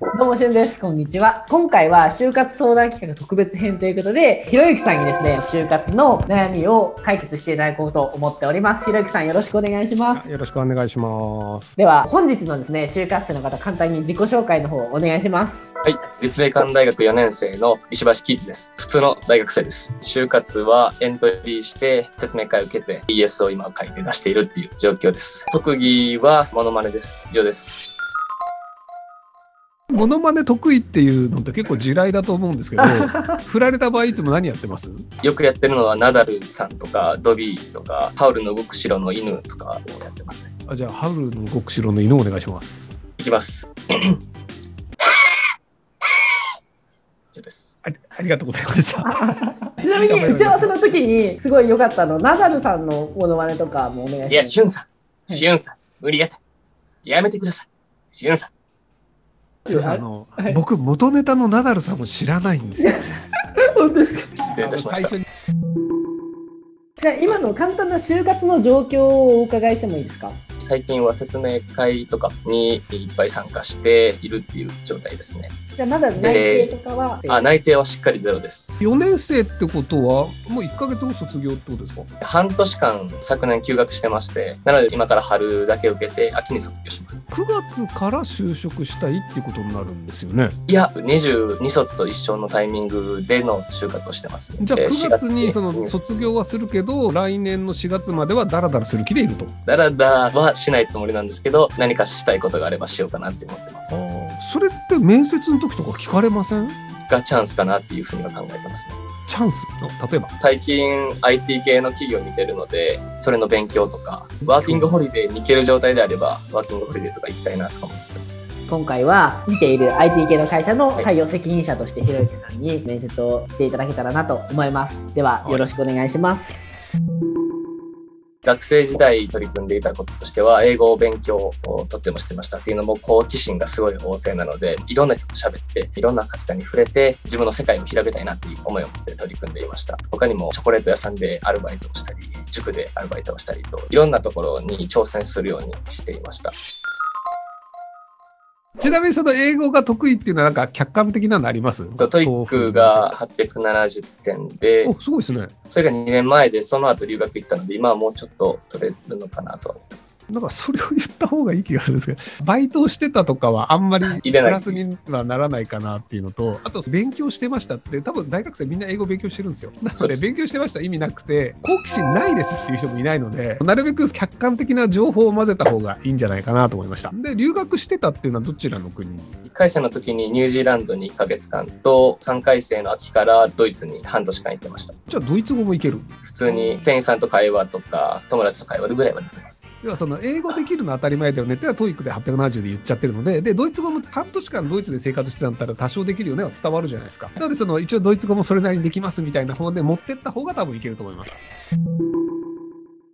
どうもしゅんです。こんにちは。今回は就活相談企画特別編ということで、ひろゆきさんにですね、就活の悩みを解決していただこうと思っております。ひろゆきさんよろしくお願いします。よろしくお願いします。では、本日のですね、就活生の方、簡単に自己紹介の方お願いします。はい。立命館大学4年生の石橋貴一です。普通の大学生です。就活はエントリーして説明会を受けて ES を今書いて出しているっていう状況です。特技はモノマネです。以上です。モノマネ得意っていうのって結構地雷だと思うんですけど、振られた場合いつも何やってます？よくやってるのはナダルさんとかドビーとかハウルの動く城の犬とかをやってますね。あじゃあ、ハウルの極白の犬お願いします。いきます。です。ありありがとうございました。ちなみに、打ち合わせの時に、すごい良かったの、ナダルさんのモノマネとかもお願いします。いや、しゅんさん。いしゅんさん。無理やった。やめてください。しゅんさん。すいませんあの、はい僕、元ネタのナダルさんも知らないんですよ。本当ですか？失礼いたしました。最初にじゃあ今の簡単な就活の状況をお伺いしてもいいですか？最近は説明会とかにいっぱい参加しているっていう状態ですね。じゃあまだ内定とかは、あ、内定はしっかりゼロです。4年生ってことは、もう1ヶ月後卒業ってことですか？半年間昨年休学してまして、なので今から春だけ受けて秋に卒業します。9月から就職したいっていうことになるんですよね。いや、22卒と一緒のタイミングでの就活をしてます。じゃあえー9月にそ4の卒業はするけど、来年の4月まではダラダラする気でいると。だらだらはしないつもりなんですけど、何かしたいことがあればしようかなって思ってます。それって面接の時とか聞かれません？がチャンスかなっていうふうには考えてますね。チャンスの？例えば？最近 IT 系の企業に出るので、それの勉強とか、ワーキングホリデーに行ける状態であれば、ワーキングホリデーとか行きたいなとか思ってます。今回は見ている IT 系の会社の採用責任者としてひろゆきさんに面接をしていただけたらなと思いますではよろしくお願いします学生時代取り組んでいたこととしては、英語を勉強をとってもしてましたっていうのも好奇心がすごい旺盛なので、いろんな人と喋って、いろんな価値観に触れて、自分の世界を広げたいなっていう思いを持って取り組んでいました。他にもチョコレート屋さんでアルバイトをしたり、塾でアルバイトをしたりと、いろんなところに挑戦するようにしていました。ちなみにその英語が得意っていうのはなんか客観的なのあります？ TOEICが870点でお、すごいですね。それが2年前で、その後留学行ったので、今はもうちょっと取れるのかなとは思ってます。なんかそれを言った方がいい気がするんですけどバイトをしてたとかはあんまりプラスにはならないかなっていうのとあと勉強してましたって多分大学生みんな英語勉強してるんですよ。なので勉強してました意味なくて好奇心ないですっていう人もいないのでなるべく客観的な情報を混ぜた方がいいんじゃないかなと思いました。で留学してたっていうのはどちらの国？に1回生の時にニュージーランドに1ヶ月間と、3回生の秋からドイツに半年間行ってました。じゃあドイツ語もいける？普通に店員さんと会話とか、友達と会話ぐらいはできます。要はその英語できるのは当たり前だよね。ってのは TOEIC で870で言っちゃってるので。でドイツ語も半年間ドイツで生活してたんだったら多少できるよねは伝わるじゃないですか。なのでその一応ドイツ語もそれなりにできますみたいな方で持ってった方が多分いけると思います。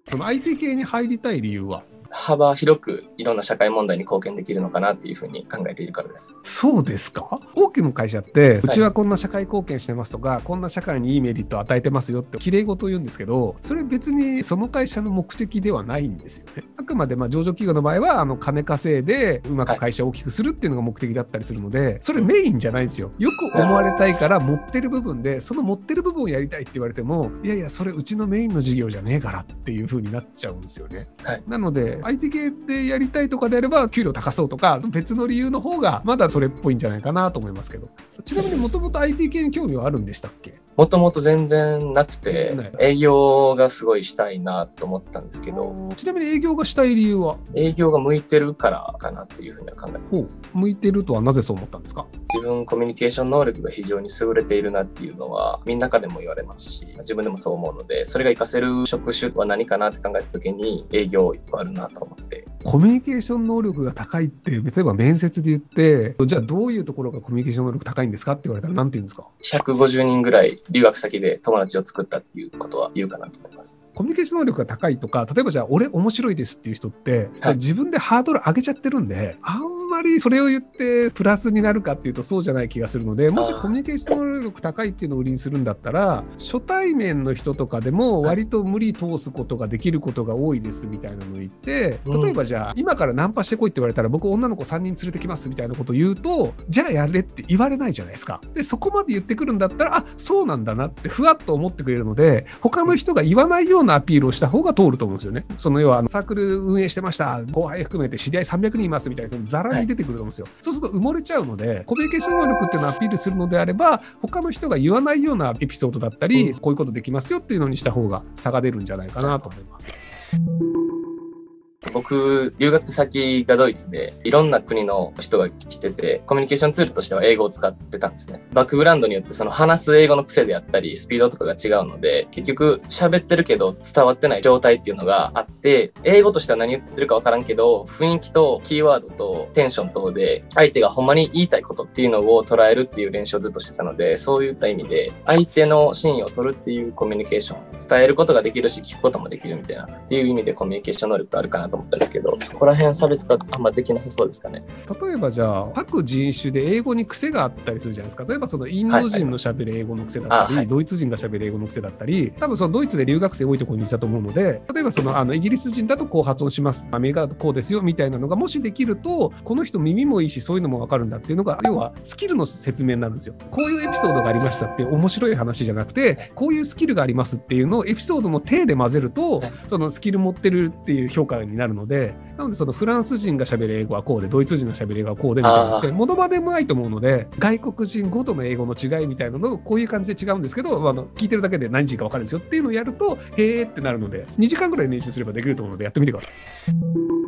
その IT 系に入りたい理由は？幅広くいろんな社会問題に貢献できるのかなっていうふうに考えているからです。そうですか？多くの会社って、うちはこんな社会貢献してますとか、こんな社会にいいメリットを与えてますよって、きれい事を言うんですけど、それ別にその会社の目的ではないんですよね。あくまでまあ上場企業の場合は、あの金稼いでうまく会社を大きくするっていうのが目的だったりするので、それメインじゃないんですよ。よく思われたいから持ってる部分で、その持ってる部分をやりたいって言われても、いやいや、それうちのメインの事業じゃねえからっていう風になっちゃうんですよね。はいなので、IT 系でやりたいとかであれば、給料高そうとか、別の理由の方が、まだそれっぽいんじゃないかなと思いますけど。ちなみにもともと IT 系に興味はあるんでしたっけ？もともと全然なくて営業がすごいしたいなと思ってたんですけど、ちなみに営業がしたい理由は？営業が向いてるからかなっていうふうには考えてます。向いてるとはなぜそう思ったんですか？自分コミュニケーション能力が非常に優れているなっていうのはみんなからでも言われますし自分でもそう思うのでそれが活かせる職種は何かなって考えた時に営業一個あるなと思って。コミュニケーション能力が高いって、例えば面接で言って、じゃあどういうところがコミュニケーション能力高いんですかって言われたら何て言うんですか？150人ぐらい留学先で友達を作ったっていうことは言うかなと思います。コミュニケーション能力が高いとか、例えばじゃあ、俺面白いですっていう人って、はい。自分でハードル上げちゃってるんで、あんまりそれを言ってプラスになるかっていうとそうじゃない気がするので、もしコミュニケーション能力高いっていうのを売りにするんだったら、初対面の人とかでも割と無理通すことができることが多いですみたいなのを言って、うん。例えばじゃあ、今からナンパしてこいって言われたら、僕女の子3人連れてきますみたいなことを言うと、じゃあやれって言われないじゃないですか。で、そこまで言ってくるんだったら、あ、そうなんだなってふわっと思ってくれるので、他の人が言わないようなアピールをした方が通ると思うんですよね。その要は、あのサークル運営してました、後輩含めて知り合い300人いますみたいな、ざらに出てくると思うんですよ。そうすると埋もれちゃうので、コミュニケーション能力っていうのをアピールするのであれば、他の人が言わないようなエピソードだったり、こういうことできますよっていうのにした方が差が出るんじゃないかなと思います。僕、留学先がドイツで、いろんな国の人が来てて、コミュニケーションツールとしては英語を使ってたんですね。バックグラウンドによってその話す英語の癖であったり、スピードとかが違うので、結局喋ってるけど伝わってない状態っていうのがあって、英語としては何言ってるかわからんけど、雰囲気とキーワードとテンション等で、相手がほんまに言いたいことっていうのを捉えるっていう練習をずっとしてたので、そういった意味で、相手の真意を取るっていうコミュニケーション、伝えることができるし、聞くこともできるみたいな、っていう意味でコミュニケーション能力があるかなと思ったんですけど、そこら辺差別化あんまできなさそうですかね。例えばじゃあ各人種で英語に癖があったりするじゃないですか。例えばそのインド人のしゃべる英語の癖だったり、はいはい。ドイツ人がしゃべる英語の癖だったり多分そのドイツで留学生多いところにいたと思うので例えばそのあのイギリス人だとこう発音します。アメリカだとこうですよみたいなのがもしできるとこの人耳もいいしそういうのも分かるんだっていうのが要はスキルの説明になるんですよ。こういうエピソードがありましたって面白い話じゃなくてこういうスキルがありますっていうのをエピソードの体で混ぜるとはい。そのスキル持ってるっていう評価になるのでなのでそのフランス人が喋る英語はこうでドイツ人が喋る英語はこうでみたいなのって物場でもないと思うので外国人ごとの英語の違いみたいなのがこういう感じで違うんですけどあの聞いてるだけで何人か分かるんですよっていうのをやるとへーってなるので2時間ぐらい練習すればできると思うのでやってみてください。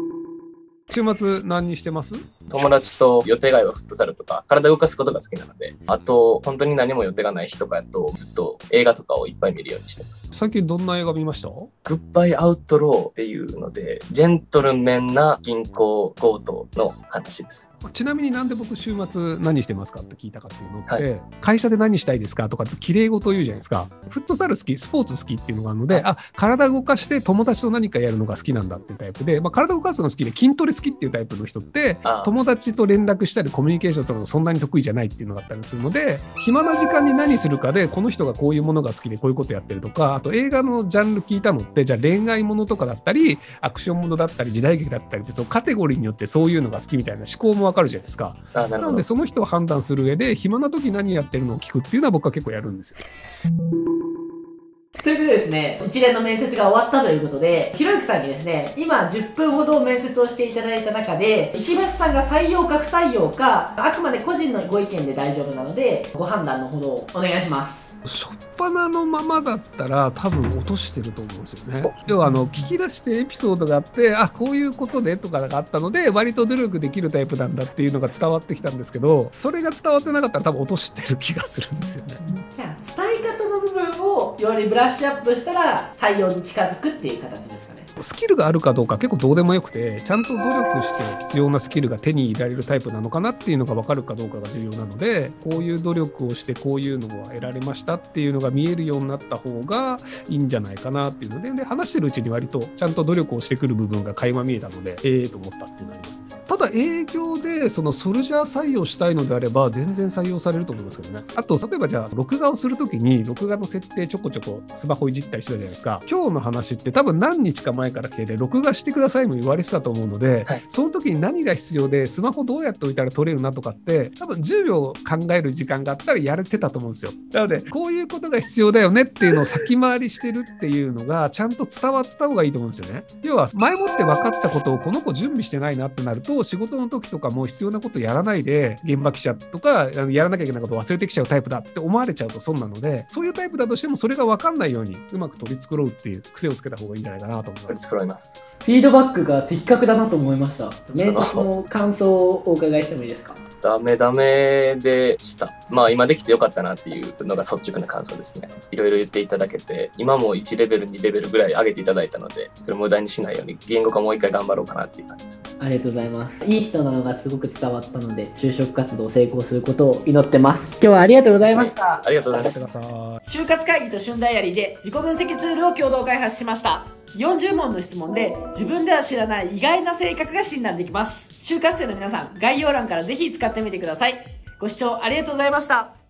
週末何にしてます？友達と予定外はフットサルとか、体を動かすことが好きなので、あと、本当に何も予定がない日とかやと、ずっと映画とかをいっぱい見るようにしてます。最近どんな映画見ました？グッバイアウトローっていうので、ジェントルメンな銀行強盗の話です。ちなみになんで僕週末何してますかって聞いたかっていうのって、は会社で何したいですかとかって綺麗事言うじゃないですか。フットサル好きスポーツ好きっていうのがあるので、あ体動かして友達と何かやるのが好きなんだっていうタイプで、まあ、体動かすの好きで筋トレ好きっていうタイプの人ってあ友達と連絡したりコミュニケーション取るのそんなに得意じゃないっていうのがあったりするので暇な時間に何するかでこの人がこういうものが好きでこういうことやってるとかあと映画のジャンル聞いたのってじゃあ恋愛ものとかだったりアクションものだったり時代劇だったりってそのカテゴリーによってそういうのが好きみたいな思考もわかるじゃないですか。なので。その人を判断する上で暇な時何やってるのを聞くっていうのは僕は結構やるんですよ。ということでですね、一連の面接が終わったということで、ひろゆきさんにですね、今10分ほど面接をしていただいた中で、石橋さんが採用か不採用か、あくまで個人のご意見で大丈夫なので、ご判断のほどをお願いします。初っ端のままだったら多分落としてると思うんですよね。要はあの聞き出してエピソードがあってあこういうことでとかがあったので割と努力できるタイプなんだっていうのが伝わってきたんですけどそれが伝わってなかったら多分落としてる気がするんですよね。よりブラッシュアップしたら、採用に近づくっていう形ですかね。スキルがあるかどうか結構どうでもよくてちゃんと努力して必要なスキルが手に入れられるタイプなのかなっていうのが分かるかどうかが重要なのでこういう努力をしてこういうのが得られましたっていうのが見えるようになった方がいいんじゃないかなっていうのでで話してるうちに割とちゃんと努力をしてくる部分が垣間見えたのでええと思ったっていうのがありますね。ただ営業でそのソルジャー採用したいのであれば全然採用されると思いますけどね。あと例えばじゃあ録画をするときに録画の設定ちょこちょこスマホいじったりしてたじゃないですか。今日の話って多分何日か前から来てて録画してくださいも言われてたと思うので、はいその時に何が必要でスマホどうやって置いたら撮れるなとかって多分10秒考える時間があったらやれてたと思うんですよ。なのでこういうことが必要だよねっていうのを先回りしてるっていうのがちゃんと伝わった方がいいと思うんですよね。要は前もって分かったことをこの子準備してないなってなると仕事の時とかも必要なことやらないで現場記者とかやらなきゃいけないことを忘れてきちゃうタイプだって思われちゃうと損なのでそういうタイプだとしてもそれが分かんないようにうまく取り繕うっていう癖をつけた方がいいんじゃないかなと思います。繕います。フィードバックが的確だなと思いました。その面接の感想をお伺いしてもいいですか？ダメダメでした。まあ今できてよかったなっていうのが率直な感想ですね。いろいろ言っていただけて、今も1レベル、2レベルぐらい上げていただいたので、それ無駄にしないように言語化もう一回頑張ろうかなっていう感じですね。ありがとうございます。いい人なのがすごく伝わったので、就職活動成功することを祈ってます。今日はありがとうございました。ありがとうございます。就活会議と旬ダイアリーで自己分析ツールを共同開発しました。40問の質問で自分では知らない意外な性格が診断できます。就活生の皆さん、概要欄からぜひ使ってみてください。ご視聴ありがとうございました。